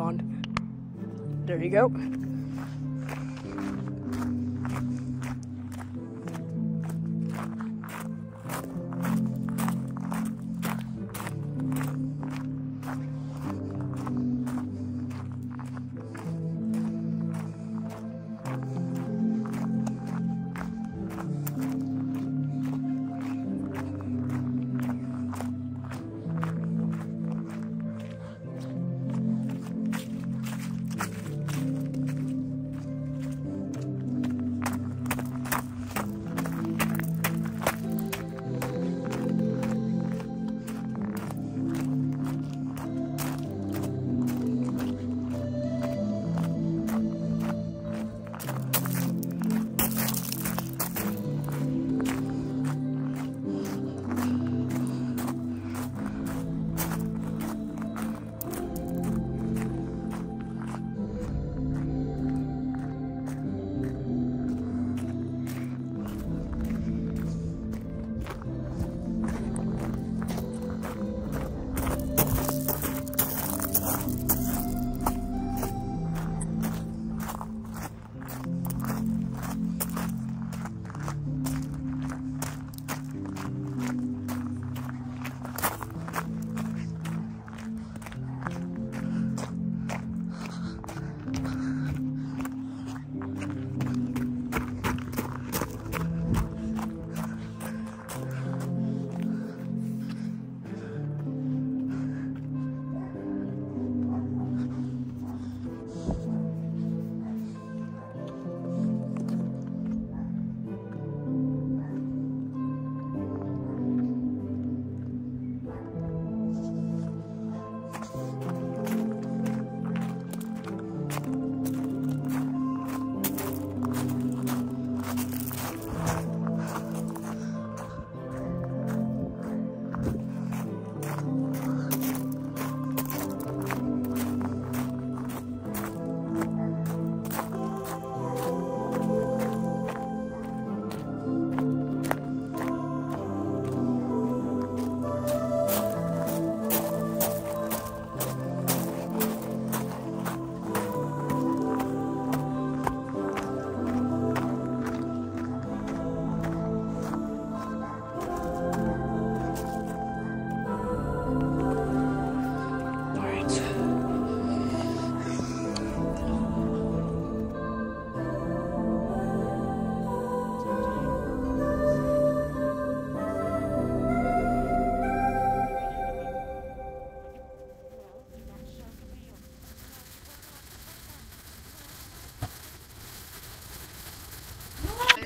on. There you go.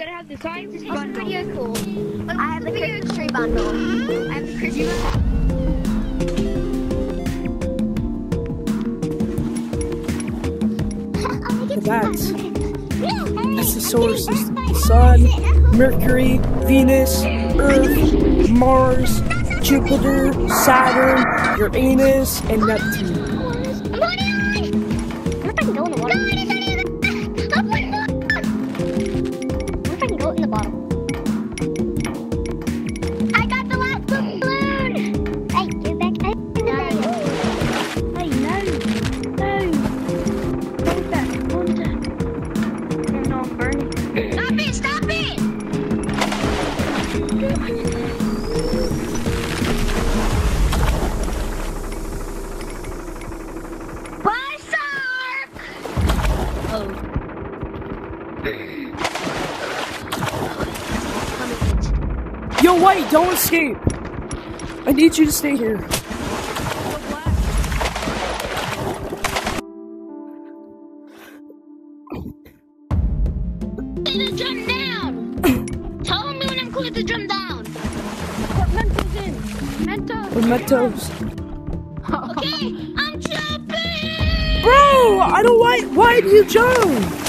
Gonna have the science bundle. pretty cool. I have the Christmas tree bundle. I have the Christmas. That's that's the solar system. The Sun, Mercury, Venus, Earth, Mars, Jupiter, Saturn, Uranus, and Neptune. Yo! Don't escape! I need you to stay here. Get the drum down! Tell me when I'm clear to drum down. Put Mentos in. Mentos. With Okay, I'm jumping! Bro! I don't like. Why did you jump?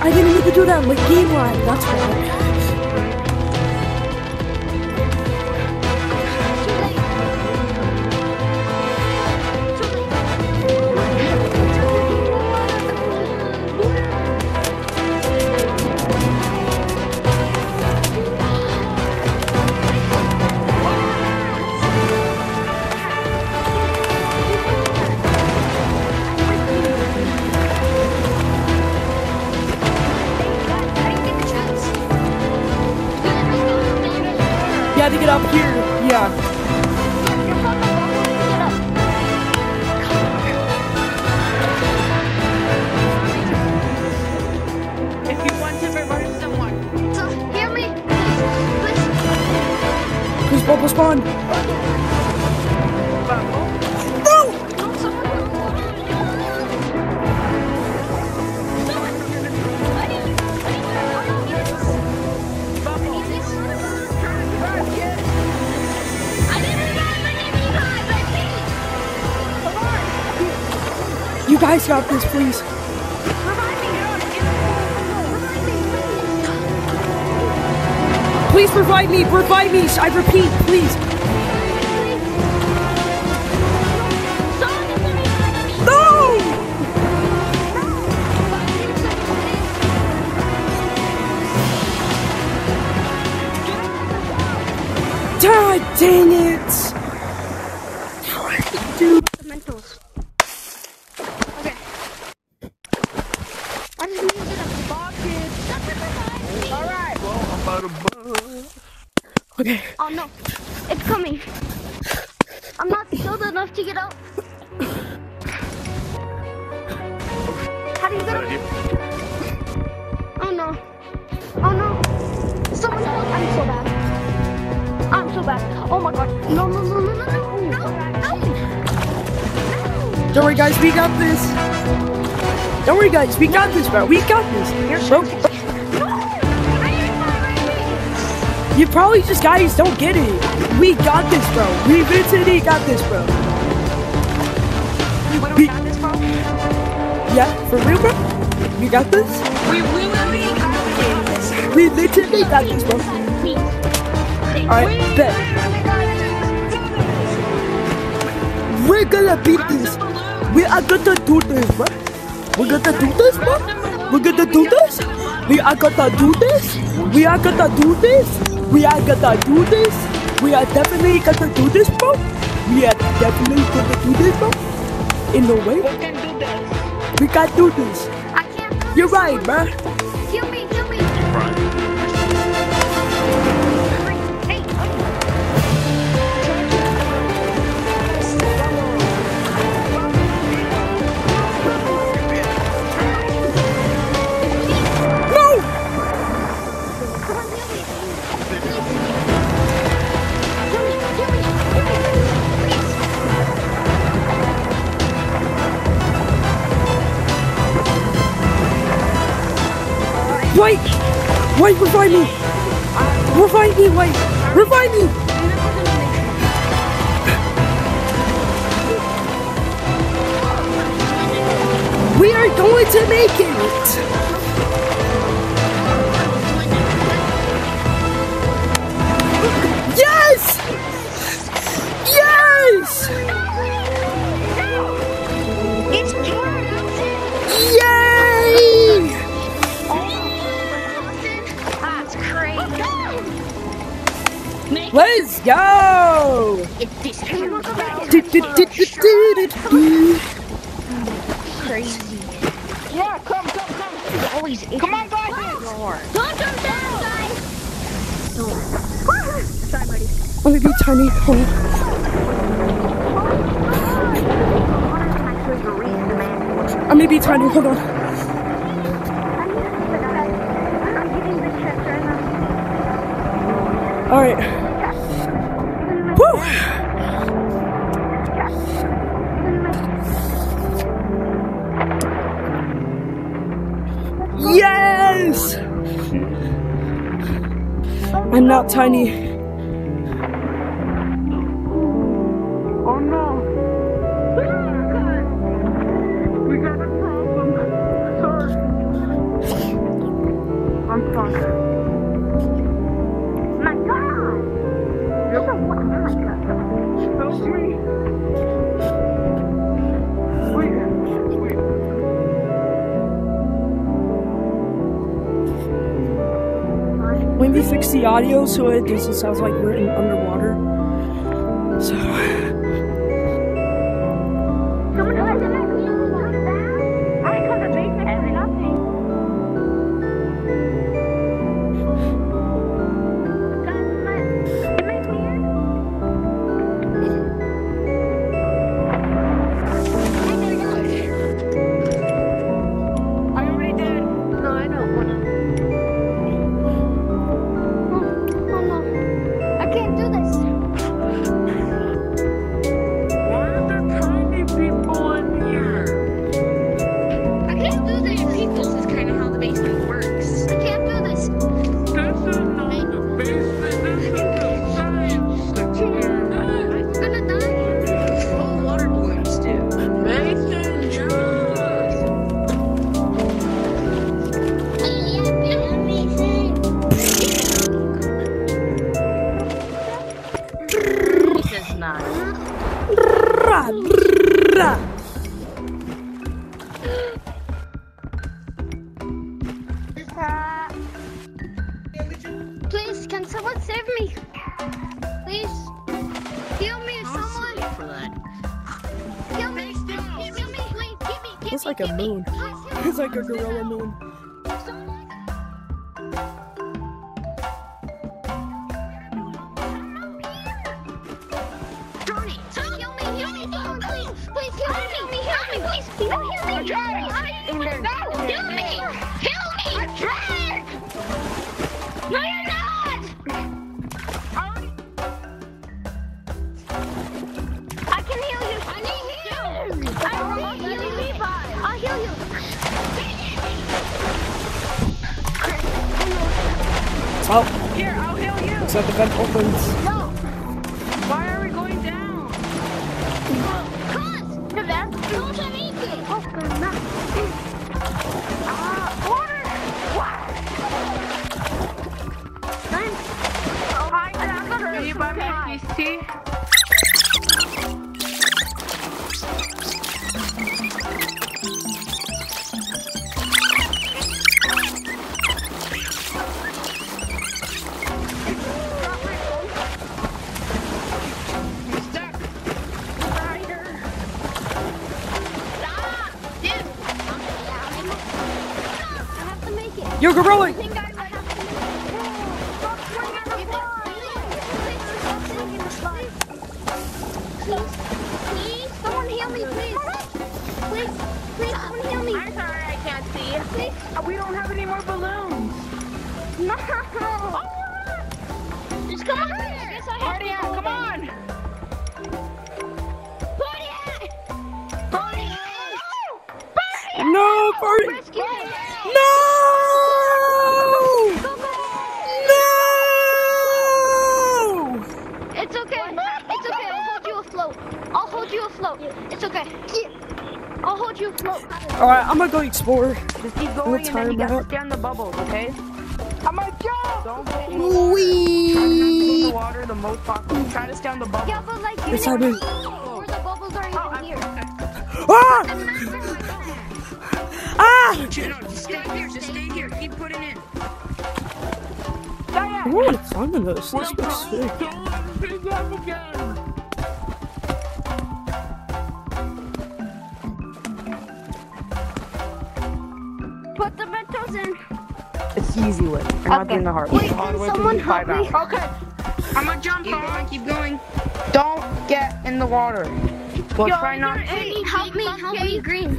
I didn't need to do that the game line. That's why. Bubble spawn? You guys got this, please. Please provide me. provide me. I repeat, please. Okay. Oh no. It's coming. I'm not skilled enough to get out. How do you get up? Oh no. Oh no. Someone help. I'm so bad. I'm so bad. Oh my god. No, no, no, no, no, no, no, no. No. Don't worry, guys. We got this. Don't worry, guys. We got this, bro. We got this. Bro, you probably just guys don't get it. We got this, bro. We literally got this, bro. you literally got this, bro. Yeah, for real, bro. We got this. We we literally got this. We literally got this, bro. All right, bet. We're gonna beat this. We are gonna do this, bro. We're gonna do this, bro. We're gonna do this. We are gonna do this. We are gonna do this. We are gonna do this. We are definitely gonna do this, bro. We are definitely gonna do this, bro. In the way, We can do this. we can do this. I can't. do You're this. right, bro. Kill me, kill me. Hey, Wait, revive me! Revive me, wait! Revive me! We are going to make it! tiny hole. I may be tiny, hold on. Alright. Woo! Yes! I'm not tiny. the audio, so it just sounds like we're in underwater. Gorilla Moon. Help me! Help me! Please! Please help me! Help me! Please! Help me! I'm trying! Help me! Help me! Well, Here, I'll heal you. So the vent opens. You're gorilla! hold you float. Alright, I'm gonna go explore. Just keep going and then you gotta stay on the bubbles, okay? I'm gonna jump! Don't get Wee. The water the most possible. Try to stay on the bubbles. Yeah, but like you know, where the bubbles are even here. Ah! Ah! No, just stay here, just stay here. Keep putting in. I want to climb in those. This looks sick. The Mentos in. It's easy way. We're not Okay. doing the hard Wait, way. All the can way someone help me? hours. Okay. I'm gonna jump Keep on. going, keep going. Don't get in the water. Well, Yo, try not. Hey, help me, help me, Green.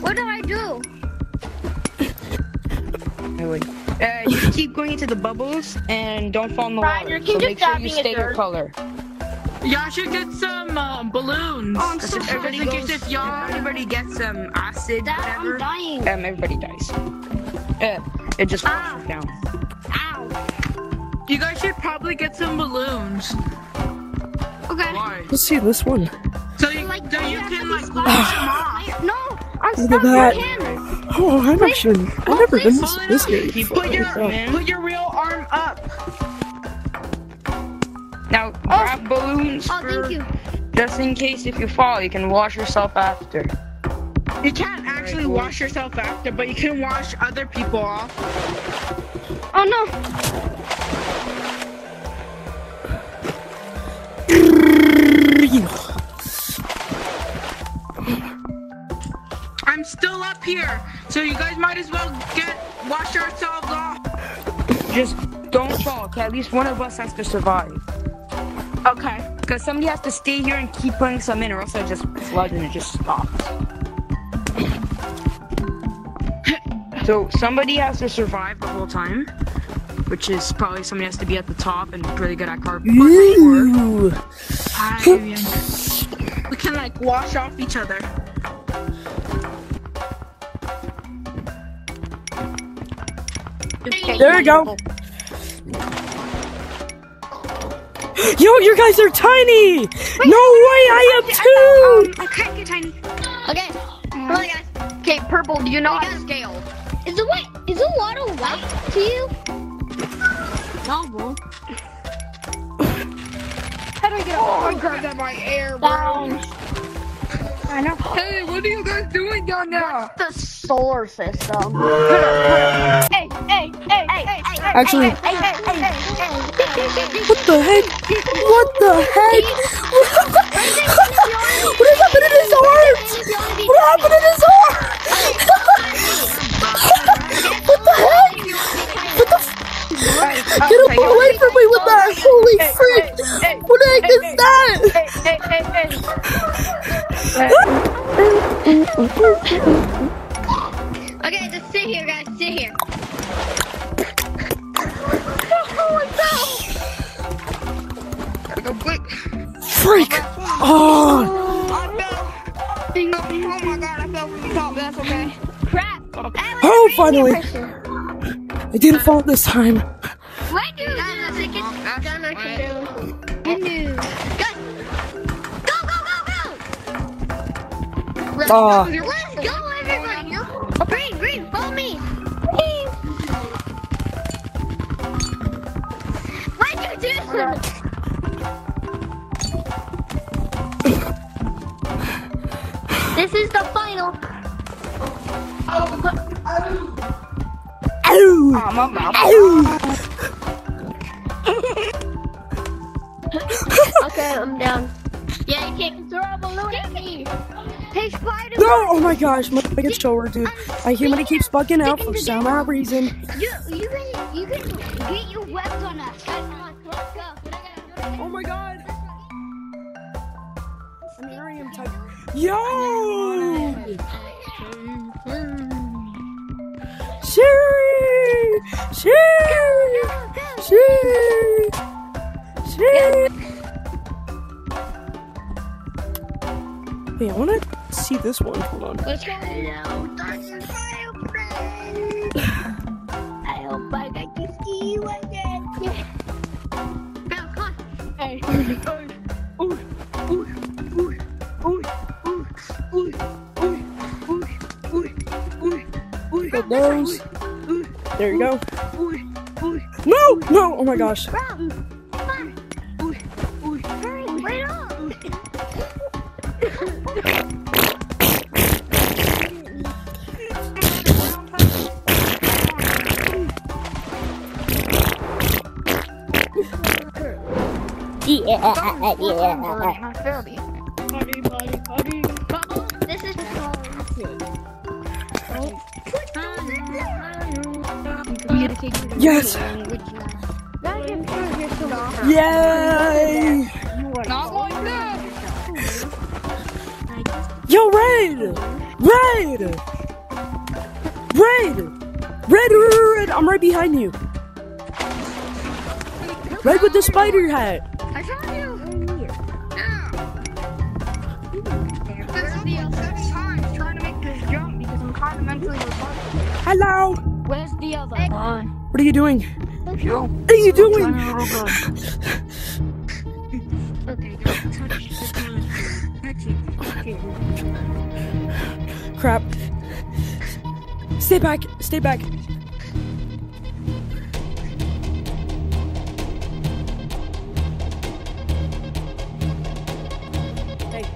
What do I do? Wait, wait. Uh, you keep going into the bubbles and don't fall in the Ryan, water. you So can make just sure you stop being a stay your color. Y'all should get some uh, balloons. Oh, I'm so everybody goes, if y'all. everybody gets um acid, Dad, I'm dying. Um, everybody dies. It just Ah. falls down. Ow. You guys should probably get some balloons. Okay. Why? Let's see this one. So you, Like, so you can to like be launch them off. No, I'm Look stuck. at that. Oh, I'm actually. I've never been this, this game area before. put your Oh. Put your real arm up. Now grab balloons Oh, for thank you. just in case if you fall, you can wash yourself after. You can't actually wash yourself after, but you can wash other people off. Oh no. I'm still up here, so you guys might as well get wash yourselves off. Just don't fall. Okay, at least one of us has to survive. Okay. Because somebody has to stay here and keep putting some in, or else it just floods and it just stops. So somebody has to survive the whole time, which is probably somebody has to be at the top and really good at carpet. Ew. I, we can like wash off each other. There we go. Yo, you guys are tiny! No way, I am too! I can't get tiny. Okay. Come on, guys. Okay, purple. Do you know how to scale? Is it white? Is a lot of white to you? No, bro. How do I get up? I grabbed at my air, Down. I know. Hey, what are you guys doing down there? The solar system. Hey, hey, hey, hey, hey, Actually- hey, hey, hey, hey, hey. What the heck? What the heck? Finally! I didn't fall this time. What do you do? That's Done, I can do. I go, go, go, go! Let's Ah. go, let's go, everybody! Green, green, follow me! Why'd you do this? This is the final. Oh, my mouth. Ow! Okay, I'm down. Yeah, you can't throw a balloon at me. Hey, Spider. No! Oh my gosh, my controller, dude. I hate when it keeps bugging out for some odd reason. You, you can, you can get your webs on us. Guys, come on, let's go. Oh my god! I mean, I am type. Yo! Sherry! Sherry! Sherry! Sherry! Wait, I wanna see this one. Hold on. Let's go. Hello, Dr. I hope I got to see you again. Go, come those. There you go. No! No! Oh my gosh. Yeah, yeah. Yes! Yay! Not like that. Yo, Raid! Raid! Raid! Raid, raid, raid! I'm right behind you. Right with the spider hat. Hello. Where's the other one? What are you doing? Yo. What are you doing? Okay, don't touch the phone. Touch it. Okay. Crap. Stay back. Stay back. Hey.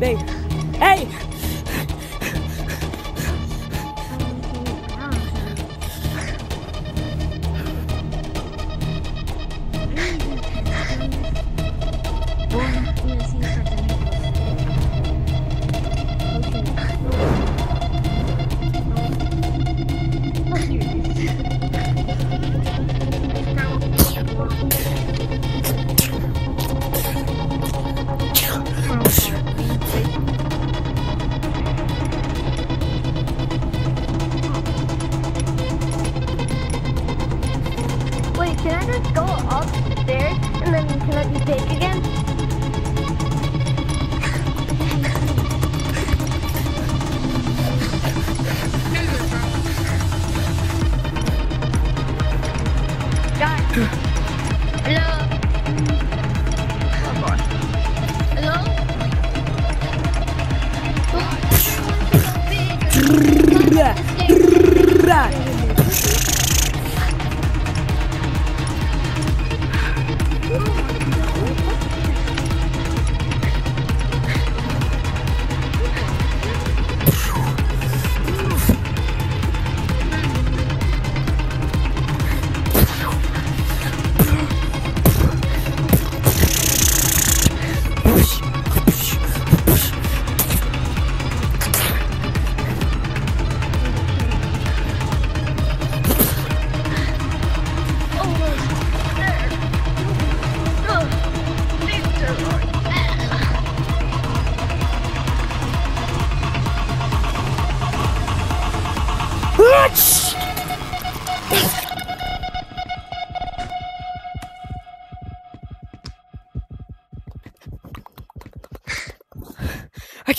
Hey. Hey!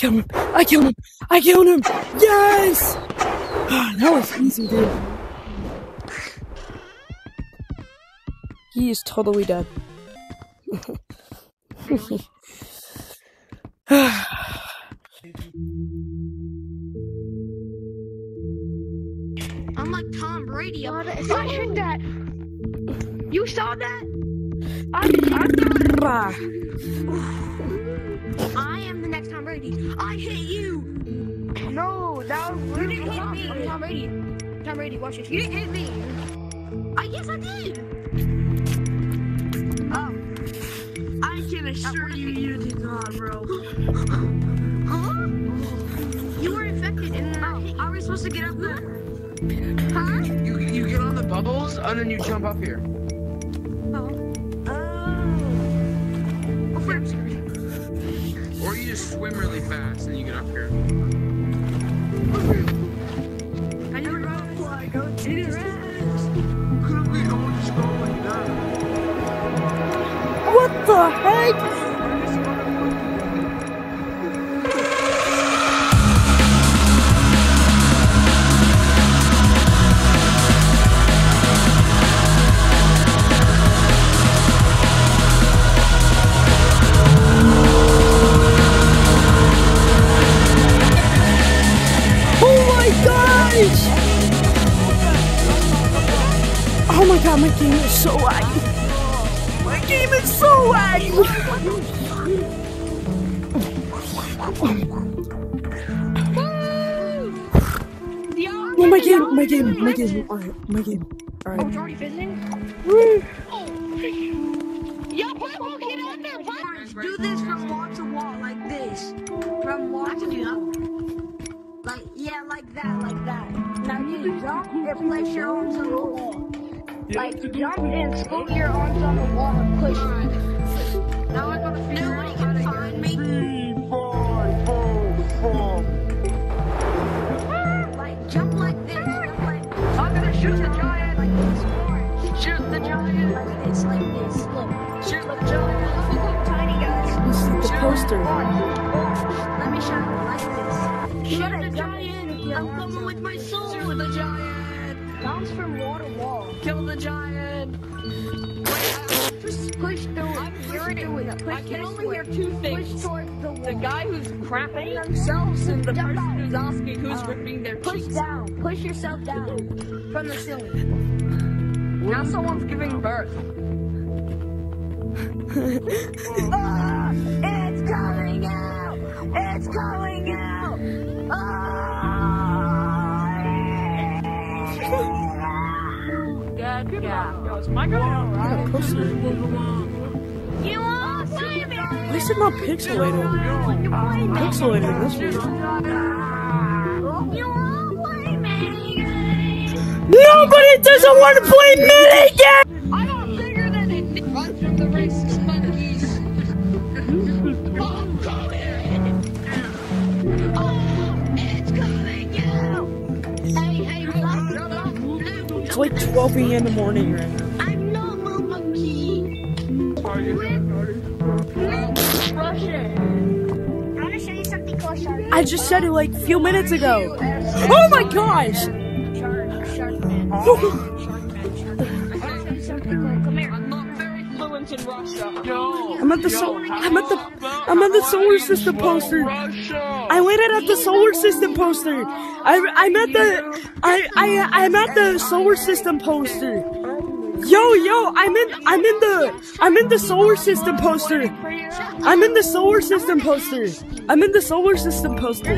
Killed him! I killed him! I killed him! Yes! Ah, that was easy, dude. He is totally dead. I'm like Tom Brady. I hit that. You saw that? I, Rah. I am the next Tom Brady. I hit you. No, that was You didn't hit me. I'm Tom Brady. Tom Brady, watch this. You didn't hit me. I yes, I did. Oh. I can assure you, you did not, bro. Huh? You were infected and then I hit you. How are we supposed to get up there? Huh? You, you get on the bubbles and then you jump up here. Just swim really fast and you get up here. I never run like go to the rest. Couldn't we all just go like that? What the heck? game, All right, my game. Alright. Oh, Jordy visiting? Woo! Oh, Yo, Purple, get out there, bud! Do this from wall to wall, like this. From wall to wall. Like, yeah, like that, like that. Now you jump and place your arms on the wall. Like, jump and scoop your arms on the wall and push. Now I gotta figure out how to find me. Three, four, four, four. Like this, like this. Look. The giant. Look, tiny guys. This is the poster. Let me show you like this. Shoot the giant. I'm coming with my soul. Shoot the giant. Bounce from wall to wall. Kill the giant. Just push through it. You're through it. Push I can only way. hear two Push things. towards the wall. The guy who's crapping themselves and the Jump person out. who's asking who's Uh, ripping their Push cheeks. down. Push yourself down from the ceiling. Now someone's giving birth. Ah, it's coming out. It's coming out. Good yeah. Yo, is my guy Look at the poster. You won't play me. Why is it not pixelated? Pixelated, that's weird. Nobody doesn't want to play minigame! I got bigger than it. Run from the racist monkeys. oh. Oh, it's coming out. Hey, hey, relax. It's like 12 a.m. in the morning right now. I'm no monkey. Russian. I want to show you something cool, Shark. I just said it like a few minutes ago. Oh my gosh! I'm at the so I'm at the I'm at the solar system poster. I landed at the solar system poster. I I'm at the I I I'm at the solar system poster. Yo yo, I'm in I'm in the I'm in the solar system poster. I'm in the solar system poster. I'm in the solar system poster.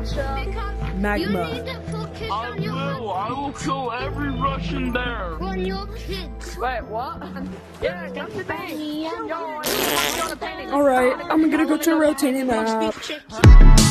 Magma. you need to focus I on your will. I will kill every Russian there. on your kids. Wait, what? Yeah, come to me. Yo, I want to go on a painting. All right, I'm gonna go to a rotating map. Chips.